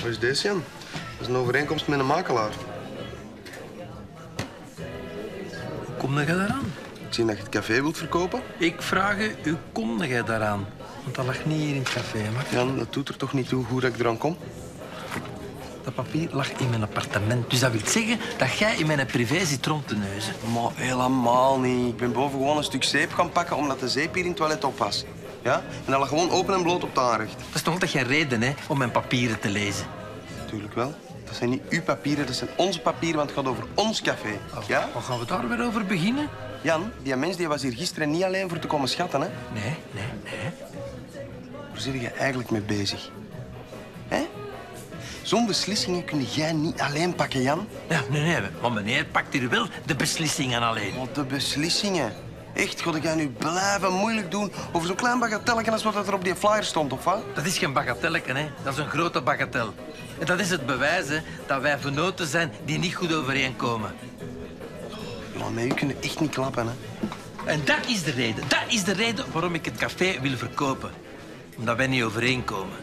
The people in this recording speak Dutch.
Wat is deze, Jan? Dat is een overeenkomst met een makelaar. Hoe kom je daaraan? Ik zie dat je het café wilt verkopen. Ik vraag u, hoe kom je daaraan? Want dat lag niet hier in het café, maar Jan, dat doet er toch niet toe hoe dat ik eraan kom? dat papier lag in mijn appartement. Dus dat wil zeggen dat jij in mijn privé zit rond te neuzen. Maar helemaal niet. Ik ben boven gewoon een stuk zeep gaan pakken omdat de zeep hier in het toilet op was. Ja? En dat lag gewoon open en bloot op de aanrecht. Dat is toch altijd geen reden hè, om mijn papieren te lezen? Natuurlijk wel. Dat zijn niet uw papieren, dat zijn onze papieren, want het gaat over ons café. Ja? Wat gaan we daar weer over beginnen? Jan, die mens die was hier gisteren niet alleen voor te komen schatten, hè? Nee, nee, nee. Waar zit je eigenlijk mee bezig? Hè? Zo'n beslissingen kun jij niet alleen pakken, Jan. Ja, nee, nee, maar meneer pakt hier wel de beslissingen alleen. Wat de beslissingen. Echt, god, ik ga nu blijven moeilijk doen over zo'n klein bagatelletje als wat er op die flyer stond, of wat? Dat is geen bagatelletje, hè. Dat is een grote bagatel. En dat is het bewijs hè, dat wij vernoten zijn die niet goed overeenkomen. Maar met u kunnen echt niet klappen, hè. En dat is de reden. Dat is de reden waarom ik het café wil verkopen. Omdat wij niet overeenkomen.